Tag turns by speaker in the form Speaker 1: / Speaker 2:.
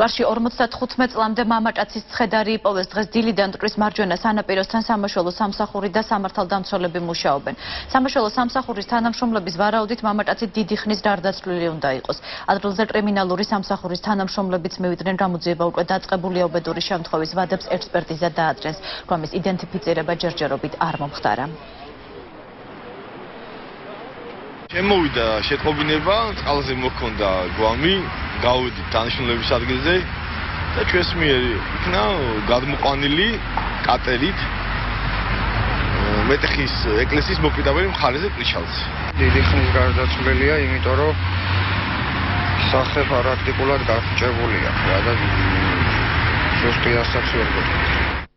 Speaker 1: ჭკვარში 55 წლამდე მამაკაცის ცხედარი იპოვეს დღეს დილიდან ტყვის მარჯვენა სანაპიროსთან სამაშველო სამსახური და სამართალდამცველები მუშაობენ. სამაშველო სამსახურის თანამშრომლების ვარაუდით მამაკაცი დიდი ხნის გარდაცვლილი უნდა იყოს. ადრილზე კრიმინალური სამსახურის თანამშრომლებიც მივიდნენ გამოძიება უკვე დაწყებულია უბედური შემთხვევის ვადებს ექსპერტიზა დაადრეს. რომის იდენტიფიცირება ჯერჯერობით არ მომხდარა.
Speaker 2: შემოვიდა შეტყობინება, წყალზე მოქონდა გვამი, გავედი დანიშნულების ადგილზე და ჩვენს მიერ იქნა გადმოყვანილი კატერით მეტეხის ეკლესიის მოპირდაპირე მხარეზე პრიშალზე.
Speaker 3: დიდი ხნის გარდაცვლილია, იმიტომ რომ სახე პრაქტიკულად გახჭებულია, რა და ზუსტი ასაცი ვერ გქონდა.